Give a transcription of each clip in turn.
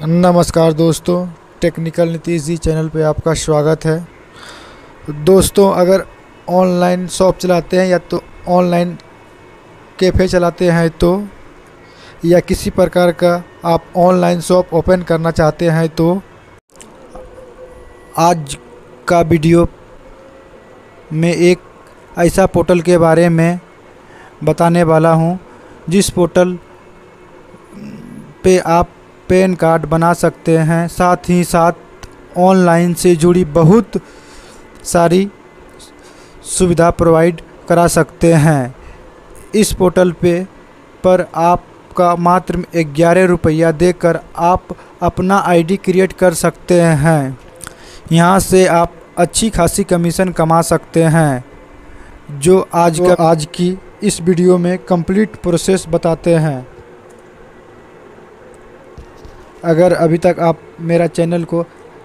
नमस्कार दोस्तों, technical Nitish ji channel पे आपका स्वागत है। दोस्तों, अगर ऑनलाइन शॉप चलाते हैं या तो ऑनलाइन कैफ़े चलाते हैं तो या किसी प्रकार का आप ऑनलाइन शॉप ओपन करना चाहते हैं तो आज का वीडियो में एक ऐसा पोर्टल के बारे में बताने वाला हूँ, जिस पोर्टल पे आप पैन कार्ड बना सकते हैं। साथ ही साथ ऑनलाइन से जुड़ी बहुत सारी सुविधा प्रोवाइड करा सकते हैं। इस पोर्टल पे पर आपका मात्र ग्यारह रुपया देकर आप अपना आईडी क्रिएट कर सकते हैं। यहाँ से आप अच्छी खासी कमीशन कमा सकते हैं जो आज का आज की इस वीडियो में कंप्लीट प्रोसेस बताते हैं। अगर अभी तक आप मेरा चैनल को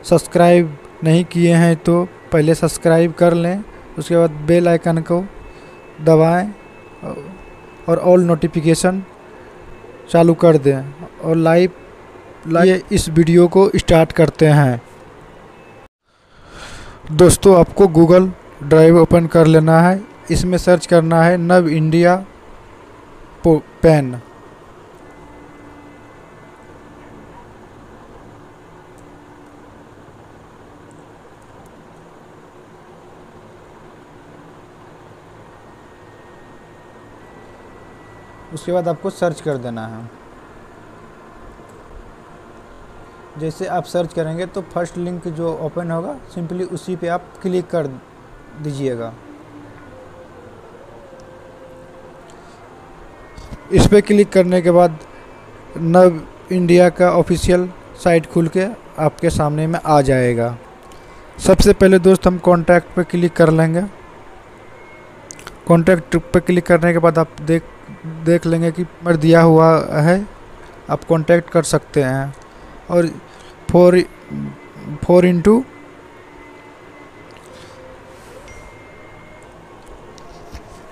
सब्सक्राइब नहीं किए हैं तो पहले सब्सक्राइब कर लें, उसके बाद बेल आइकन को दबाएँ और ऑल नोटिफिकेशन चालू कर दें और लाइव लाइव इस वीडियो को स्टार्ट करते हैं। दोस्तों, आपको गूगल ड्राइव ओपन कर लेना है। इसमें सर्च करना है नव इंडिया पेन। उसके बाद आपको सर्च कर देना है। जैसे आप सर्च करेंगे तो फ़र्स्ट लिंक जो ओपन होगा सिंपली उसी पे आप क्लिक कर दीजिएगा। इस पर क्लिक करने के बाद नव इंडिया का ऑफिशियल साइट खुल के आपके सामने में आ जाएगा। सबसे पहले दोस्त, हम कॉन्टैक्ट पे क्लिक कर लेंगे। कॉन्टैक्ट पे क्लिक करने के बाद आप देख देख लेंगे कि नंबर दिया हुआ है, आप कांटेक्ट कर सकते हैं। और फोर फोर इंटू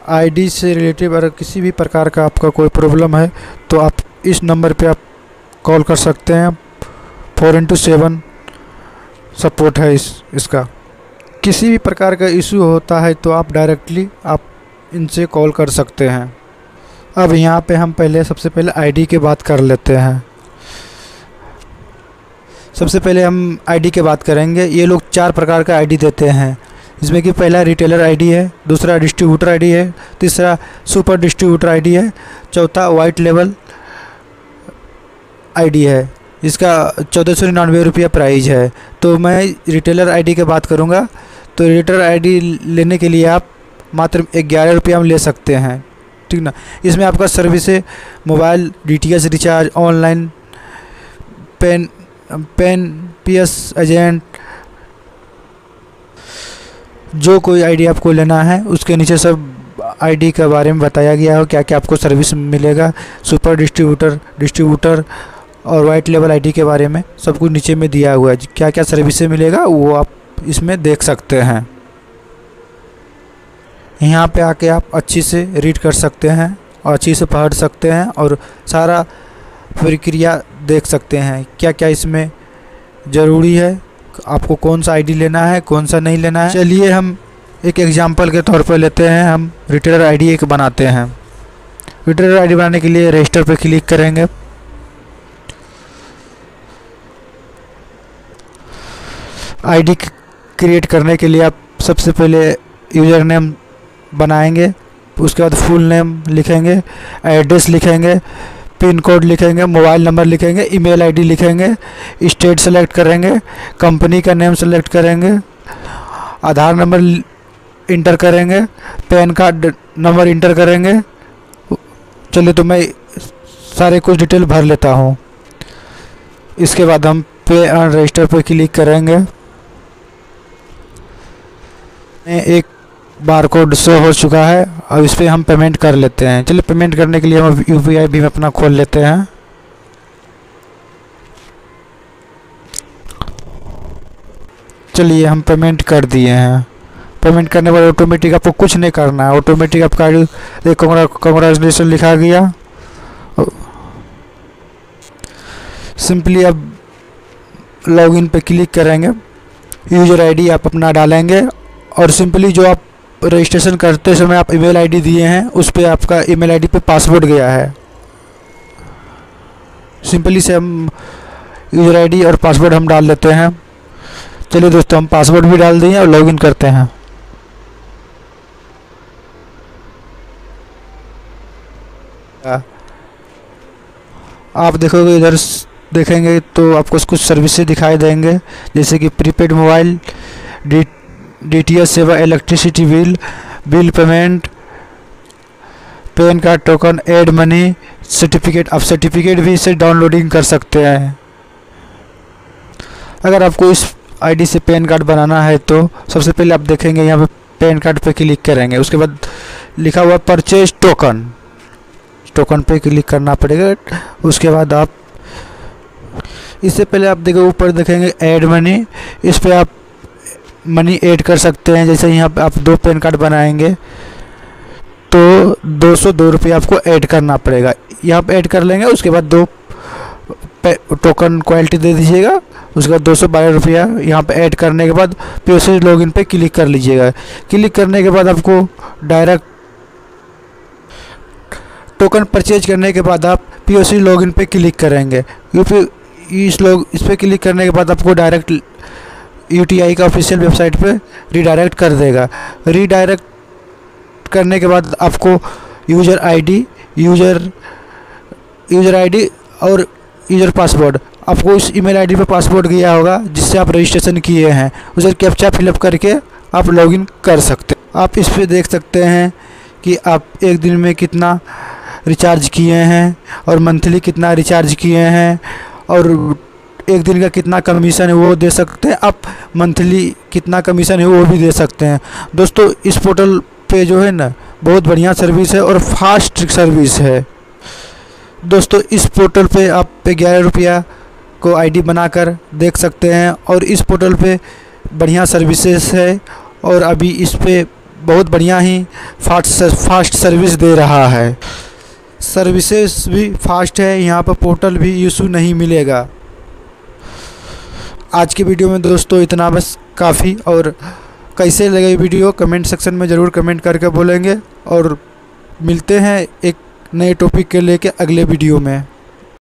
आईडी से रिलेटिव अगर किसी भी प्रकार का आपका कोई प्रॉब्लम है तो आप इस नंबर पे आप कॉल कर सकते हैं। फोर इंटू सेवन सपोर्ट है इस, इसका। किसी भी प्रकार का इशू होता है तो आप डायरेक्टली आप इनसे कॉल कर सकते हैं। अब यहाँ पे हम पहले सबसे पहले आईडी की बात कर लेते हैं। सबसे पहले हम आईडी की बात करेंगे। ये लोग चार प्रकार का आईडी देते हैं। जिसमें कि पहला रिटेलर आईडी है, दूसरा डिस्ट्रीब्यूटर आईडी है, तीसरा सुपर डिस्ट्रीब्यूटर आईडी है, चौथा वाइट लेवल आईडी है। जिसका चौदह सौ निन्यानवे रुपया प्राइज है। तो मैं रिटेलर आईडी की बात करूँगा। तो रिटेलर आईडी लेने के लिए आप मात्र ग्यारह रुपया हम ले सकते हैं। ठीक ना। इसमें आपका service mobile DTS recharge online PAN PAN PS agent जो कोई आईडी आपको लेना है, उसके नीचे सब आईडी के बारे में बताया गया हो क्या क्या आपको सर्विस मिलेगा। सुपर डिस्ट्रीब्यूटर डिस्ट्रीब्यूटर और वाइट लेवल आईडी के बारे में सब कुछ नीचे में दिया हुआ है। क्या क्या सर्विस मिलेगा, वो आप इसमें देख सकते हैं। यहाँ पे आके आप अच्छी से रीड कर सकते हैं और अच्छी से पढ़ सकते हैं और सारा प्रक्रिया देख सकते हैं। क्या क्या इसमें ज़रूरी है? आपको कौन सा आईडी लेना है, कौन सा नहीं लेना है? चलिए हम एक एग्जांपल के तौर पर लेते हैं। हम रिटेलर आईडी एक बनाते हैं। रिटेलर आईडी बनाने के लिए रजिस्टर पर क्लिक करेंगे। आईडी क्रिएट करने के लिए आप सबसे पहले यूज़र नेम बनाएँगे, उसके बाद फुल नेम लिखेंगे एड्रेस लिखेंगे पिन कोड लिखेंगे मोबाइल नंबर लिखेंगे ईमेल आईडी लिखेंगे स्टेट सेलेक्ट करेंगे कंपनी का नेम सेलेक्ट करेंगे, आधार नंबर इंटर करेंगे पैन कार्ड नंबर इंटर करेंगे। चलिए तो मैं सारे कुछ डिटेल भर लेता हूँ। इसके बाद हम पे रजिस्टर पर क्लिक करेंगे। एक बार कोड शो हो चुका है, अब इस पर हम पेमेंट कर लेते हैं। चलिए पेमेंट करने के लिए हम यू पी आई भी अपना खोल लेते हैं। चलिए हम पेमेंट कर दिए हैं। पेमेंट करने बाद ऑटोमेटिक आपको कुछ नहीं करना है। ऑटोमेटिक आपका कंग्रेचुलेसन लिखा गया। सिंपली अब लॉगिन पे क्लिक करेंगे। यूज़र आईडी आप अपना डालेंगे और सिंपली जो आप रजिस्ट्रेशन करते समय आप ईमेल आईडी दिए हैं, उस पर आपका ईमेल आईडी पे पासवर्ड गया है। सिंपली से हम यूज़र आईडी और पासवर्ड हम डाल लेते हैं। चलिए दोस्तों, हम पासवर्ड भी डाल दिए और लॉगिन करते हैं। आप देखोगे इधर देखेंगे तो आपको कुछ सर्विसेज़ दिखाई देंगे, जैसे कि प्रीपेड मोबाइल डी एस सेवा electricity bill bill payment PAN card token add money certificate आप सर्टिफिकेट भी इसे डाउनलोडिंग कर सकते हैं। अगर आपको इस आईडी से पैन कार्ड बनाना है तो सबसे पहले आप देखेंगे यहाँ पे पैन कार्ड पे क्लिक करेंगे। उसके बाद लिखा हुआ परचेज टोकन टोकन पे क्लिक करना पड़ेगा। उसके बाद आप, इससे पहले आप देखो ऊपर देखेंगे एड मनी इस पर आप मनी ऐड कर सकते हैं। जैसे यहाँ आप दो पैन कार्ड बनाएँगे तो दो सौ दो रुपये आपको ऐड करना पड़ेगा। यहाँ पे ऐड कर लेंगे, उसके बाद दो टोकन क्वालिटी दे दीजिएगा, उसके बाद दो सौ बारह रुपया यहाँ पर ऐड करने के बाद पी लॉगिन पे क्लिक कर लीजिएगा। क्लिक करने के बाद आपको डायरेक्ट टोकन परचेज करने के बाद आप पी ओ सी लॉगिन पे क्लिक करेंगे। क्योंकि इस लोग इस पर क्लिक करने के बाद आपको डायरेक्ट यू टी आई का ऑफिशियल वेबसाइट पे रीडायरेक्ट कर देगा। रीडायरेक्ट करने के बाद आपको user ID user user ID और यूज़र पासवर्ड आपको इस ईमेल आईडी पे पासवर्ड गया होगा, जिससे आप रजिस्ट्रेशन किए हैं। उसे कैप्चा फिलअप करके आप लॉगिन कर सकते आप इस पर देख सकते हैं कि आप एक दिन में कितना रिचार्ज किए हैं और मंथली कितना रिचार्ज किए हैं और एक दिन का कितना कमीशन है वो दे सकते हैं? आप मंथली कितना कमीशन है वो भी दे सकते हैं। दोस्तों, इस पोर्टल पे जो है ना, बहुत बढ़िया सर्विस है और फास्ट सर्विस है। दोस्तों, इस पोर्टल पे आप ग्यारह रुपया को आईडी बनाकर देख सकते हैं और इस पोर्टल पे बढ़िया सर्विसेज़ है और अभी इस पर बहुत बढ़िया ही फास्ट फास्ट सर्विस दे रहा है। सर्विसेज़ भी फास्ट है, यहाँ पर पोर्टल भी इशू नहीं मिलेगा। आज की वीडियो में दोस्तों इतना बस काफ़ी, और कैसे लगे वीडियो कमेंट सेक्शन में ज़रूर कमेंट करके बोलेंगे, और मिलते हैं एक नए टॉपिक के लेके अगले वीडियो में।